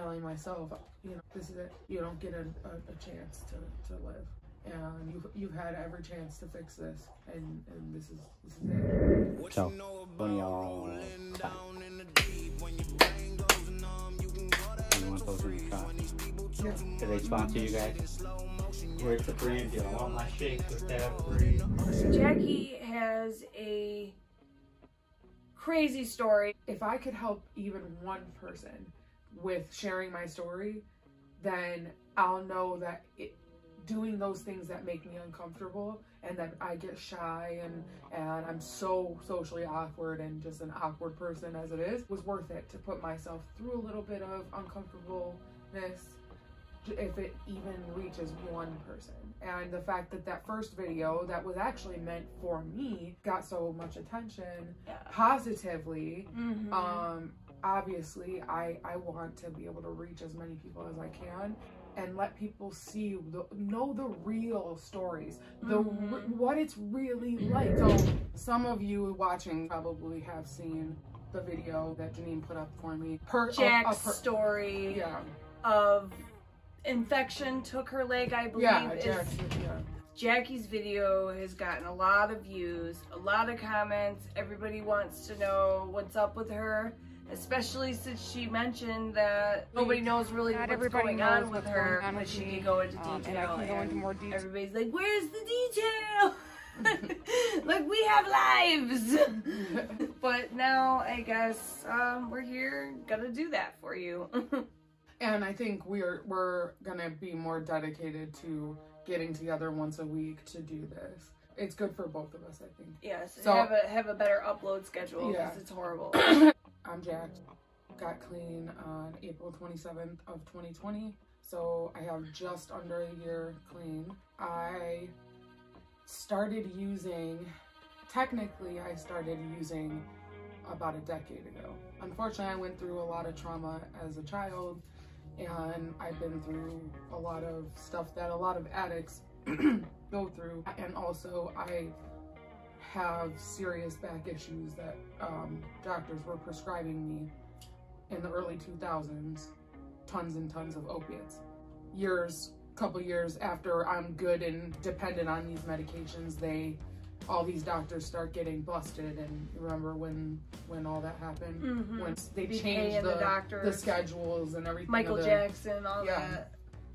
telling myself, you know, this is it. You don't get a, a, a chance to, to live. And you've, you've had every chance to fix this, and, and this is this is it. So, when y'all cut, anyone goes in the cut, Yeah. do they sponsor you guys? Where's the brand? Do I want my shake with that free? Jackie has a crazy story. If I could help even one person with sharing my story, then I'll know that it, doing those things that make me uncomfortable and that I get shy and and I'm so socially awkward and just an awkward person as it is was worth it to put myself through a little bit of uncomfortableness if it even reaches one person. And the fact that that first video that was actually meant for me got so much attention Yeah. positively Mhm. um obviously i i want to be able to reach as many people as i can and let people see the know the real stories the Mhm. r- what it's really like so some of you watching probably have seen the video that Janene put up for me per a- a Jack's per- story yeah of infection took her leg, I believe. yeah is- yeah Jackie's video has gotten a lot of views, a lot of comments. Everybody wants to know what's up with her, especially since she mentioned that nobody knows really Not what's everybody going knows on with her, going on but with she me, can go into um, detail. and I can go into more detail. Everybody's like, "Where's the detail?" like we have lives. but now I guess um, we're here, gonna do that for you. and i think we're we're gonna be more dedicated to getting together once a week to do this it's good for both of us i think yes, So- have a have a better upload schedule because Yeah. it's horrible. I'm Jack. Got clean on April 27th of 2020. So I have just under a year clean. I started using, technically I started using about a decade ago. Unfortunately, I went through a lot of trauma as a child and I've been through a lot of stuff that a lot of addicts go through. And also I have serious back issues that um, doctors were prescribing me in the early 2000s tons and tons of opiates years couple years after i'm good and dependent on these medications they all these doctors start getting busted and remember when when all that happened Mhm. when they Be changed the, the doctors. the schedules and everything Michael the- Jackson, all Yeah. that.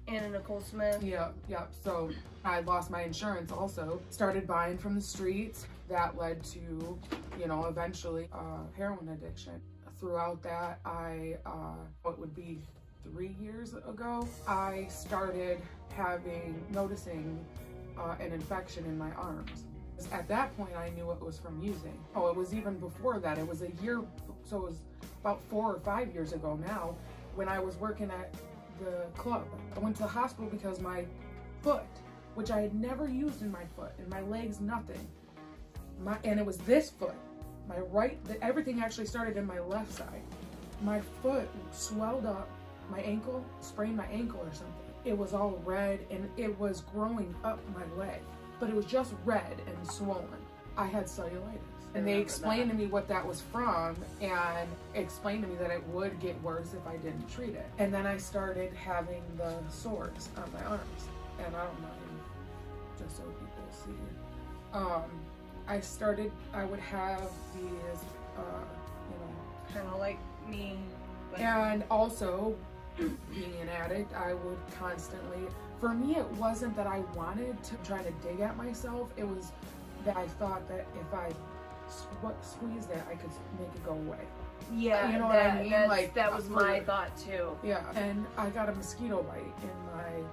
Anna Nicole Smith. yeah, yeah. So I lost my insurance also. Started buying from the streets. That led to, you know, eventually uh, heroin addiction. Throughout that, I, uh, what would be three years ago, I started having, noticing uh, an infection in my arms. At that point, I knew it was from using. Oh, it was even before that. It was a year, so it was about four or five years ago now, when I was working at the club. I went to the hospital because my foot, which I had never used in my foot, and my legs, nothing. My and it was this foot, my right. The, everything actually started in my left side. My foot swelled up, my ankle sprained my ankle or something. It was all red and it was growing up my leg, but it was just red and swollen. I had cellulitis. And they explained to me what that was from and explained to me that it would get worse if I didn't treat it. And then I started having the sores on my arms. And I don't know, just so people see. Um, I started, I would have these, uh, you know, Kind of like me. And also, being an addict, I would constantly, for me, it wasn't that I wanted to try to dig at myself. It was that I thought that if I squ- squeezed it, I could make it go away. yeah, you know what I mean? Like, that was my thought too. Yeah. And I got a mosquito bite in my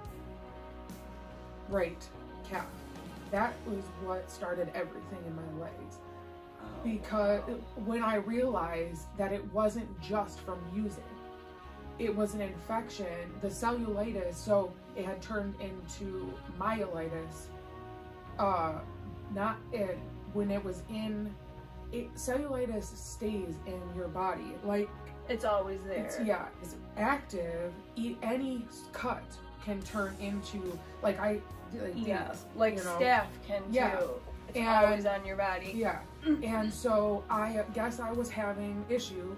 right calf. That was what started everything in my legs. because when I realized that it wasn't just from using, it was an infection, the cellulitis, so it had turned into myelitis. Uh, not it when it was in, it cellulitis stays in your body like It's always there. it's yeah, it's active. E- any cut can turn into like I like Yeah, like you know? staph can Yeah. too. It's And- always on your body. Yeah. And so I guess I was having issue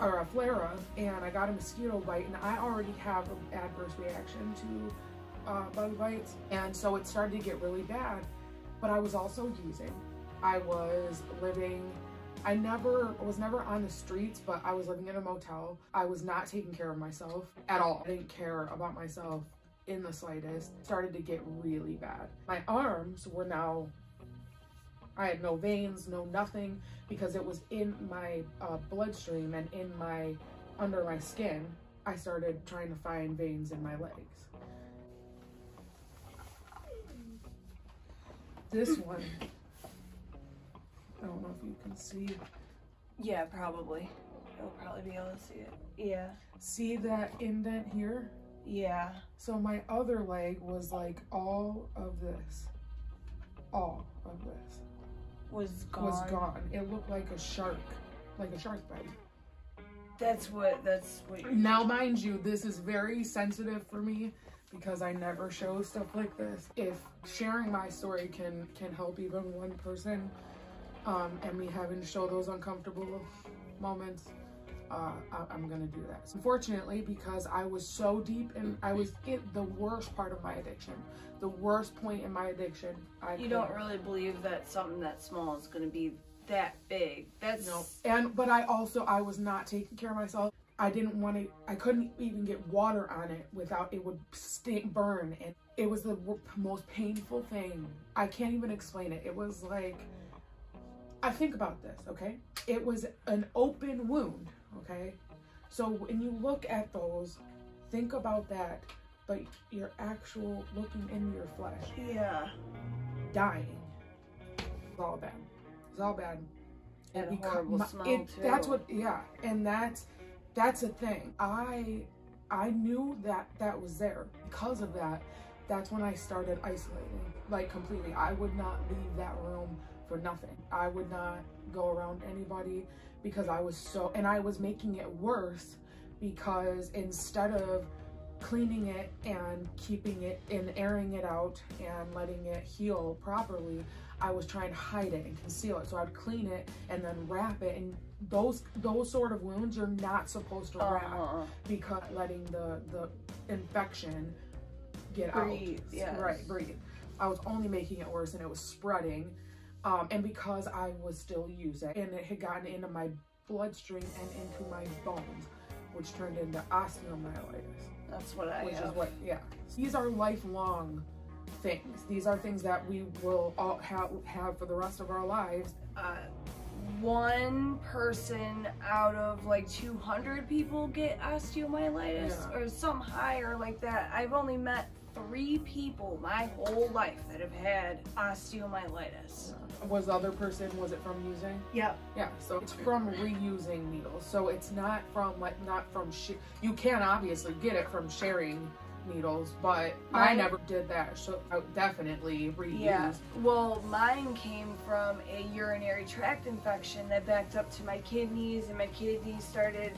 or a flare up and I got a mosquito bite and I already have an adverse reaction to uh, bug bites and so it started to get really bad but I was also using I was living I never was never on the streets but I was living in a motel I was not taking care of myself at all I didn't care about myself in the slightest started to get really bad my arms were now I had no veins, no nothing, because it was in my uh, bloodstream and in my, under my skin. I started trying to find veins in my legs. This one, I don't know if you can see. Yeah, probably. You'll probably be able to see it. Yeah. See that indent here? Yeah. So my other leg was like all of this. All of this. Was gone. was gone. It looked like a shark, like a shark bite. That's what. That's what. Now, mind you, this is very sensitive for me because I never show stuff like this. If sharing my story can can help even one person, um, and me having to show those uncomfortable moments, uh, I, I'm gonna do that. Unfortunately, because I was so deep and I was in the worst part of my addiction, the worst point in my addiction. I you don't really believe that something that small is going to be that big. That's. No. And but I also I was not taking care of myself. I didn't want to. I couldn't even get water on it without it would stink, burn, and it was the w- most painful thing. I can't even explain it. It was like. I think about this, okay? It was an open wound, okay? So when you look at those, think about that, but you're actual looking into your flesh Yeah. dying. It's all bad. It's all bad. And horrible smell, it- too. That's what, yeah, and that's that's a thing. I I knew that that was there because of that. That's when I started isolating, like completely. I would not leave that room for nothing. I would not go around anybody because I was so, and I was making it worse because instead of cleaning it and keeping it and airing it out and letting it heal properly, I was trying to hide it and conceal it. So I'd clean it and then wrap it. And those those sort of wounds you're not supposed to wrap Uh-huh. because letting the the infection get Breathe, out. yes. Right, breathe. I was only making it worse and it was spreading. Um, and because I was still using and it had gotten into my bloodstream and into my bones, which turned into osteomyelitis That's what I which have. is what yeah these are lifelong things these are things that we will all have have for the rest of our lives uh, one person out of like 200 people get osteomyelitis Yeah. or some higher like that. I've only met three people my whole life that have had osteomyelitis. was the other person was it from using Yep. yeah so it's from reusing needles so it's not from like not from sh- you can obviously get it from sharing needles but i never did that so i definitely reused Yeah. Well, mine came from a urinary tract infection that backed up to my kidneys, and my kidneys started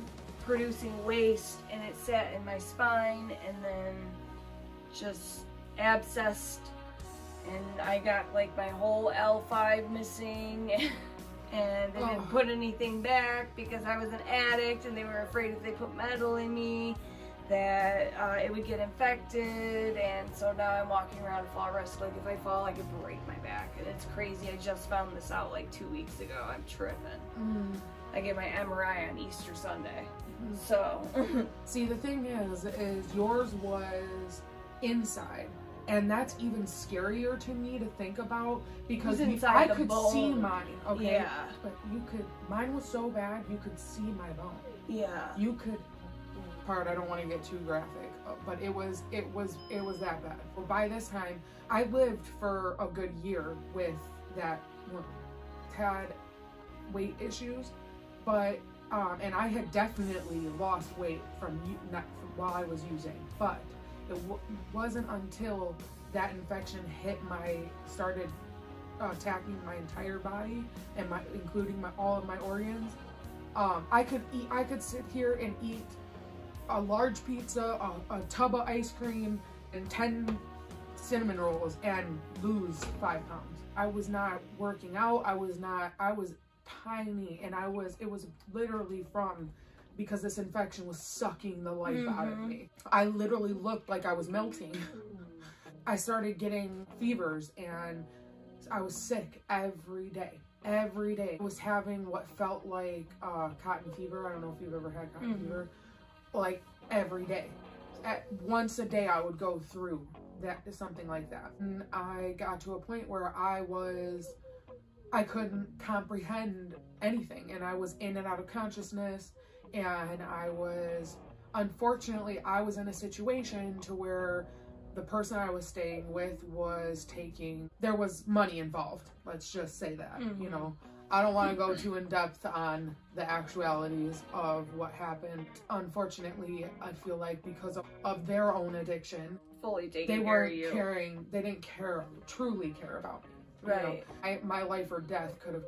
producing waste, and it sat in my spine, and then just abscessed, and I got like my whole L5 missing. And they didn't put anything back because I was an addict and they were afraid if they put metal in me that uh, it would get infected. And so now I'm walking around fall risk. Like if I fall I could break my back. And it's crazy. I just found this out like two weeks ago. I'm tripping. Mm. I get my MRI on Easter Sunday. Mhm. so. See, the thing is, is yours was inside. And that's even scarier to me to think about because I could bone. see mine, okay? yeah But you could, mine was so bad, you could see my bone. yeah You could, part, I don't want to get too graphic, uh, but it was, it was, it was that bad. But by this time, I lived for a good year with that. Had weight issues, but um, and I had definitely lost weight from not while I was using, but it wasn't until that infection hit my started uh, attacking my entire body and my including my all of my organs. Um, I could eat. I could sit here and eat a large pizza, a, a tub of ice cream, and ten cinnamon rolls and lose five pounds. I was not working out. I was not. I was tiny, and I was. It was literally from because this infection was sucking the life out of Mhm. me. I literally looked like I was melting. I started getting fevers and I was sick every day. Every day. I was having what felt like uh, cotton fever. I don't know if you've ever had cotton Mhm. fever. Like every day. At, once a day I would go through that something like that. And I got to a point where I was I couldn't comprehend anything and I was in and out of consciousness and I was unfortunately I was in a situation to where the person I was staying with was taking there was money involved. Let's just say that, you Mhm. know. I don't want to go too in depth on the actualities of what happened. Unfortunately, I feel like because of, of their own addiction, Fully taking they weren't of you. caring they didn't care truly care about me you know? Right. I, my life or death could have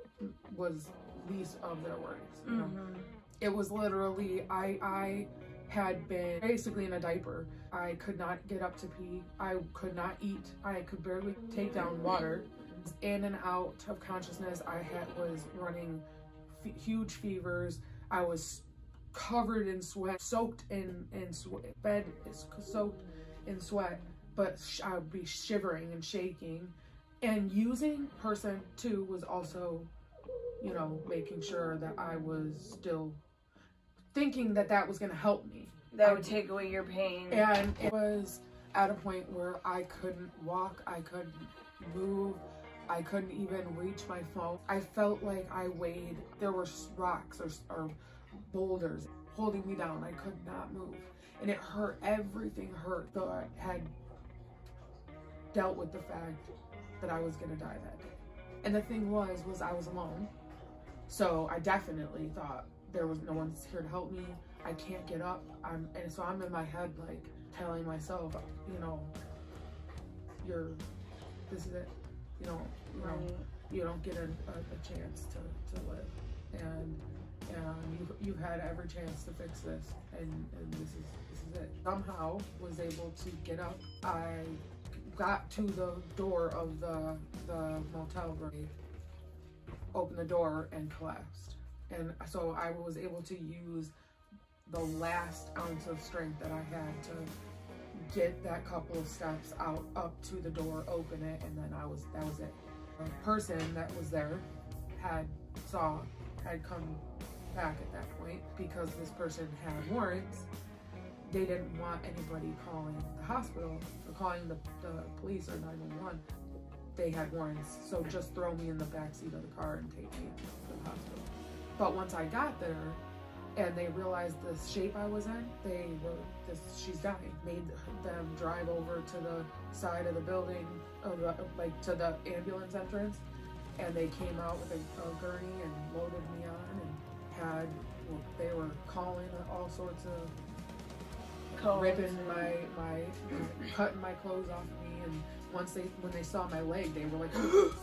was least of their worries you know Mhm. It was literally i i had been basically in a diaper. I could not get up to pee. I could not eat. I could barely take down water. In and out of consciousness i had was running huge fevers. I was covered in sweat soaked in in sweat bed is soaked in sweat but i would be shivering and shaking. And using person two was also you know making sure that i was still thinking that that was going to help me That I- would take away your pain. and it was at a point where I couldn't walk, I couldn't move, I couldn't even reach my phone. I felt like I weighed, there were rocks or, or boulders holding me down. I could not move. And it hurt, everything hurt. So I had dealt with the fact that I was gonna die that day. And the thing was, was I was alone. So I definitely thought there was no one's here to help me. I can't get up. I'm and so I'm in my head like telling myself, you know, you're this is it. You know, you know, Right. you don't get a, a, a chance to, to live. And and you've, you've had every chance to fix this and, and this is this is it. Somehow was able to get up. I got to the door of the the motel room, opened the door and collapsed. And so I was able to use the last ounce of strength that I had to get that couple of steps out up to the door, open it, and then I was that was it. The person that was there had saw had come back at that point because this person had warrants. They didn't want anybody calling the hospital or calling the, the police or 911. They had warrants, so just throw me in the back seat of the car and take me to the hospital. But once I got there, and they realized the shape I was in, they were this she's dying. Made them drive over to the side of the building, of the, like to the ambulance entrance, and they came out with a, a gurney and loaded me on and had well, they were calling all sorts of ripping my, my cutting my clothes off of me and once they when they saw my leg they were like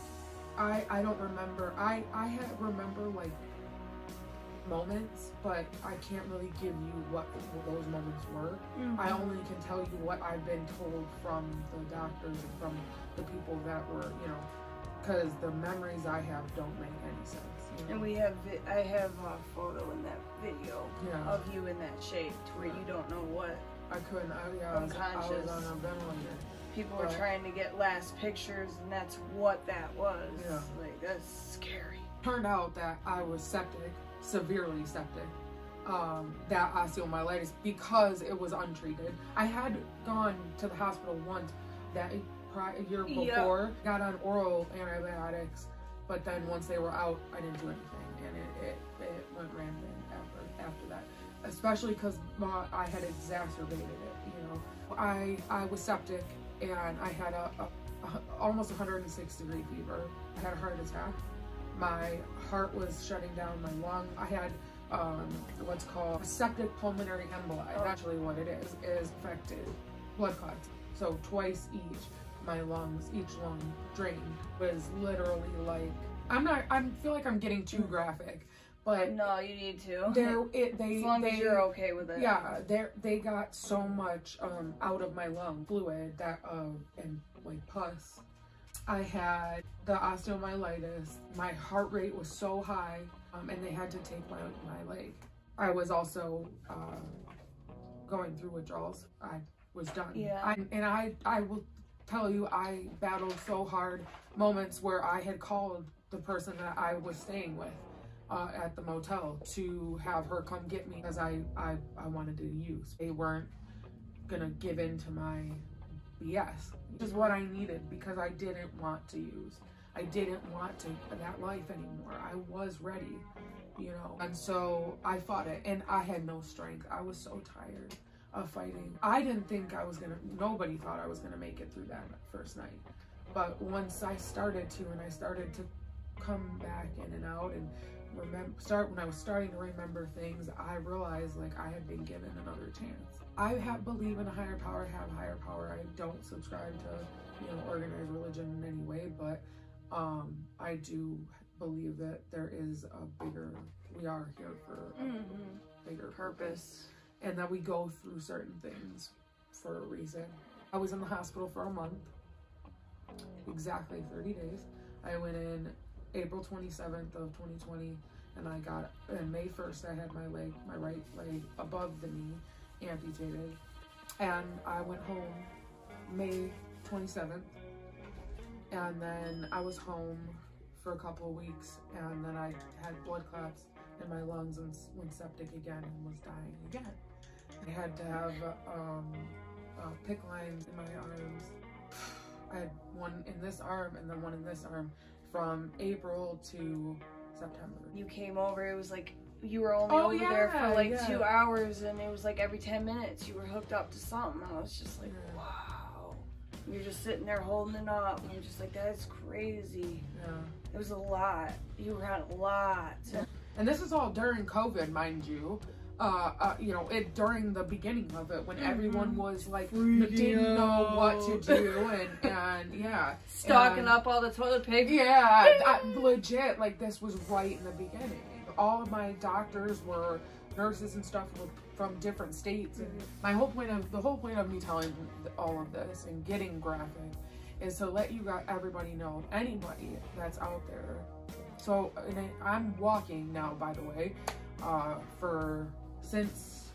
I I don't remember I I had remember like moments but I can't really give you what, those moments were I Mhm. only can tell you what I've been told from the doctors and from the people that were you know because the memories I have don't make any sense you know? And we have, vi- I have a photo in that video yeah of you in that shape to where you don't know what. I couldn't I, yeah, I, was, I was Unconscious. on a ventilator People were trying to get last pictures, and that's what that was. Yeah. Like, that's scary. turned out that I was septic, severely septic. Um, that osteomyelitis because it was untreated. I had gone to the hospital once that year before, got on oral antibiotics, but then once they were out, I didn't do anything, and it, it, it went rampant after after that. Especially because I had exacerbated it. You know, I I was septic and I had a, a, a almost 106 degree fever. I had a heart attack my heart was shutting down my lung i had um, what's called a septic pulmonary emboli Oh. actually what it is is affected blood clots so twice each my lungs each lung drained was literally like i'm not i feel like i'm getting too graphic but No, you need to. there it they as long they as you're okay with it. yeah, they they got so much um out of my lung fluid that um and like pus. I had the osteomyelitis. My heart rate was so high, um, and they had to take my my leg. I was also uh, going through withdrawals. I was done. Yeah. I, and I, I will tell you, I battled so hard moments where I had called the person that I was staying with uh, at the motel to have her come get me because I, I, I wanted to use. They weren't gonna give in to my Which is what I needed because I didn't want to use. I didn't want to that life anymore. I was ready, you know. And so I fought it and I had no strength. I was so tired of fighting. I didn't think I was gonna nobody thought I was gonna make it through that first night. But once I started to and I started to come back in and out and remember start when I was starting to remember things, I realized like I had been given another chance. I have believe in a higher power, have higher power. I don't subscribe to, you know, organized religion in any way, but um, I do believe that there is a bigger, we are here for a Mhm. bigger purpose and that we go through certain things for a reason. I was in the hospital for a month, exactly 30 days. I went in April 27th of 2020 and I got, and May 1st I had my leg, my right leg above the knee amputated. And I went home May 27th and then I was home for a couple of weeks and then I had blood clots in my lungs and went septic again and was dying again. I had to have um, PICC lines in my arms. I had one in this arm and then one in this arm from April to September. You came over, it was like you were only Oh, over there for like yeah. two hours and it was like every 10 minutes you were hooked up to something. I was just like, Yeah. wow. You're just sitting there holding it up. I'm just like, that is crazy. Yeah. It was a lot. You were on a lot. And this is all during COVID, mind you. Uh, uh, you know, it during the beginning of it when everyone was like Freaking didn't know what to do and and yeah, Stocking And- up all the toilet paper. Yeah, I, legit. Like this was right in the beginning. All of my doctors were nurses and stuff were from different states. And my whole point of the whole point of me telling all of this and getting graphic is to let you guys, everybody know, anybody that's out there. So and I, I'm walking now, by the way, uh, for since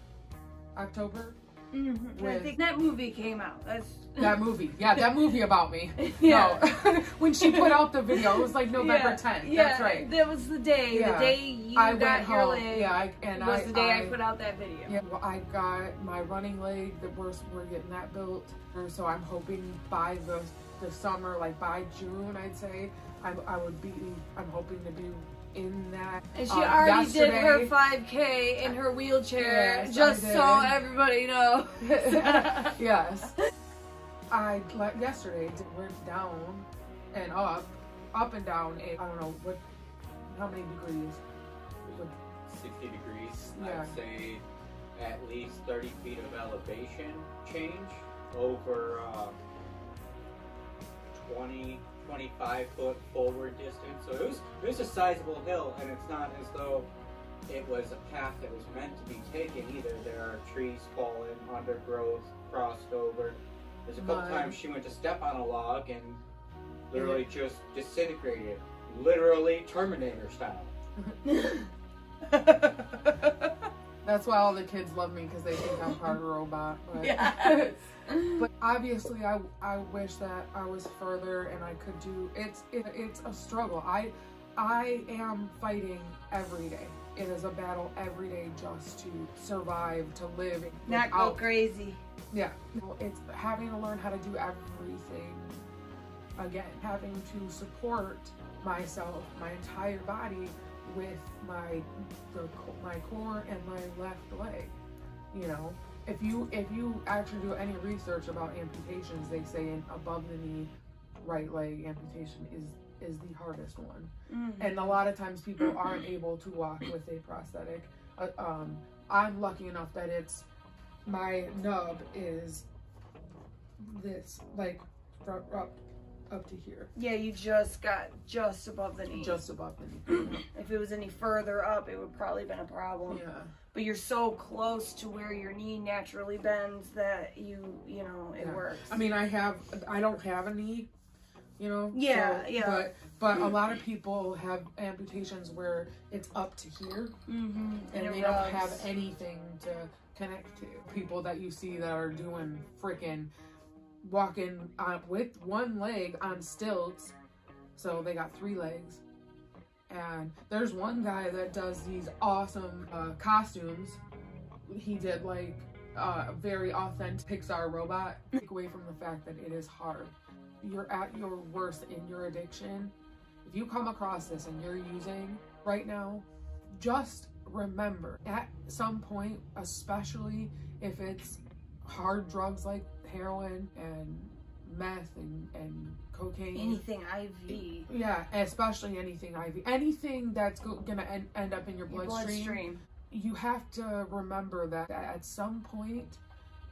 October. Mm-hmm. I think that movie came out. That's That movie, yeah, that movie about me. yeah. No, when she put out the video, it was like November yeah. 10th. Yeah, That's right. That was the day. Yeah. The day you I got your home. leg. Yeah, I, and was I, the day I, I put out that video. Yeah, well, I got my running leg. The worst we're getting that built. So I'm hoping by the the summer, like by June, I'd say, I I would be. I'm hoping to be in that. And she um, already did her 5K in her wheelchair, Yes, just so everybody knows. yes. I like yesterday went down and up, up and down. I I don't know what, how many degrees. Would- 60 degrees. Yeah. I'd say at least 30 feet of elevation change over uh, 20, 25 foot forward distance. So it was it was a sizable hill, and it's not as though it was a path that was meant to be taken either. There are trees fallen, undergrowth crossed over. There's a couple Mud. times she went to step on a log and literally just disintegrated, literally Terminator style. That's why all the kids love me because they think I'm part of a robot. But, yes. but obviously, I I wish that I was further and I could do. It's it, it's a struggle. I I am fighting every day. It is a battle every day just to survive, to live. Not go crazy. Yeah, it's having to learn how to do everything again, having to support myself, my entire body with my the, my core and my left leg. You know, if you if you actually do any research about amputations, they say an above the knee right leg amputation is is the hardest one Mhm. and a lot of times people aren't able to walk with a prosthetic. Uh, um, I'm lucky enough that it's my nub is this, like up up to here, Yeah, you just got just above the knee. just above the knee. if it was any further up, it would probably been a problem. yeah, But you're so close to where your knee naturally bends that you, you know, it Yeah. works. I mean, I have I don't have a knee, you know. Yeah, So- yeah. But but a lot of people have amputations where it's up to here Mm-hmm. and they don't have anything to connect to. People that you see that are doing freaking walking on, with one leg on stilts, so they got three legs. And there's one guy that does these awesome uh, costumes. He did like uh, a very authentic Pixar robot. Take away from the fact that it is hard. You're at your worst in your addiction. If you come across this and you're using right now, just remember at some point, especially if it's hard drugs like heroin and meth and, and cocaine. anything IV. Yeah, especially anything IV. Anything that's go- gonna end, end up in your Your bloodstream, bloodstream. you have to remember that at some point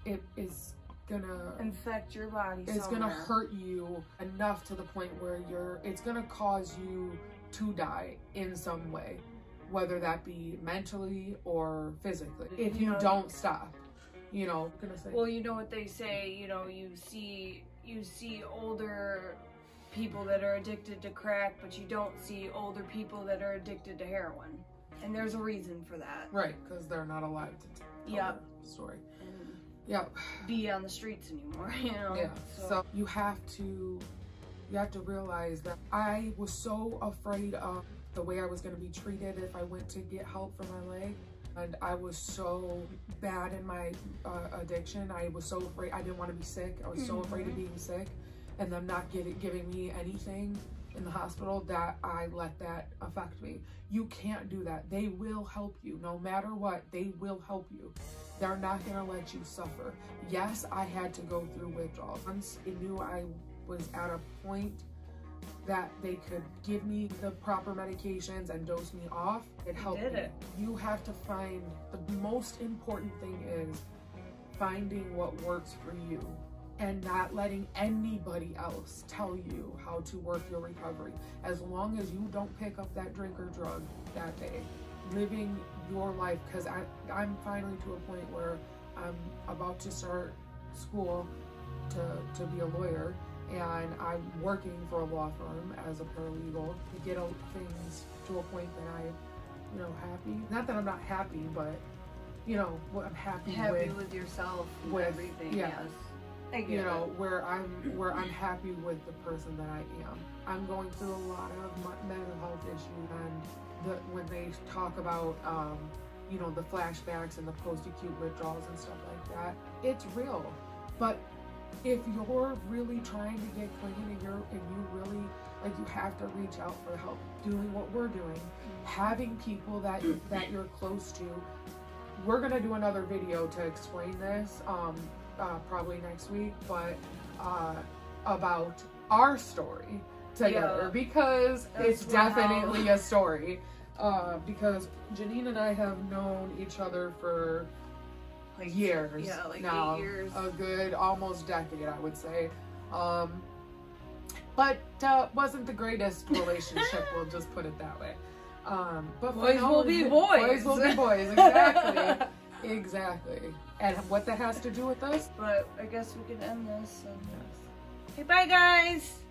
it is gonna Infect your body. it's gonna hurt you enough to the point where you're it's gonna cause you to die in some way whether that be mentally or physically if you You know- don't stop you know gonna say Well, you know what they say. You know, you see, you see older people that are addicted to crack, but you don't see older people that are addicted to heroin. And there's a reason for that. right because they're not alive to tell Yep. the story And yep be on the streets anymore. You know. Yeah. So you have to you have to realize that I was so afraid of the way I was going to be treated if I went to get help for my leg. And I was so bad in my uh, addiction. I was so afraid. I didn't want to be sick. I was so afraid of Mhm. being sick and them not giving, giving me anything in the hospital that I let that affect me. You can't do that. They will help you. No matter what, they will help you. They're not going to let you suffer. Yes, I had to go through withdrawals. Once I knew I was at a point that they could give me the proper medications and dose me off, it helped me. it. You have to find the most important thing is finding what works for you and not letting anybody else tell you how to work your recovery. As long as you don't pick up that drink or drug that day, living your life, because I'm finally to a point where I'm about to start school to, to be a lawyer and I'm working for a law firm as a paralegal to get things to a point that I, you know, happy. Not that I'm not happy, but you know, what I'm happy, Happy with with, yourself with- everything. Yes. Get you it. know where i'm where i'm happy with the person that i am i'm going through a lot of mental health issues and the, when they talk about um, you know the flashbacks and the post-acute withdrawals and stuff like that it's real but if you're really trying to get clean and you're and you really like you have to reach out for help doing what we're doing having people that that you're close to we're gonna do another video to explain this um uh, probably next week but uh about our story together Yeah. because As it's definitely a story uh because Janene and i have known each other for Like, years Yeah, like now eight years. a good almost decade i would say um but uh, wasn't the greatest relationship we'll just put it that way um but Boys now- will be boys. boys will be boys exactly exactly and what that has to do with us But I guess we can end this. And... yes Okay, bye guys.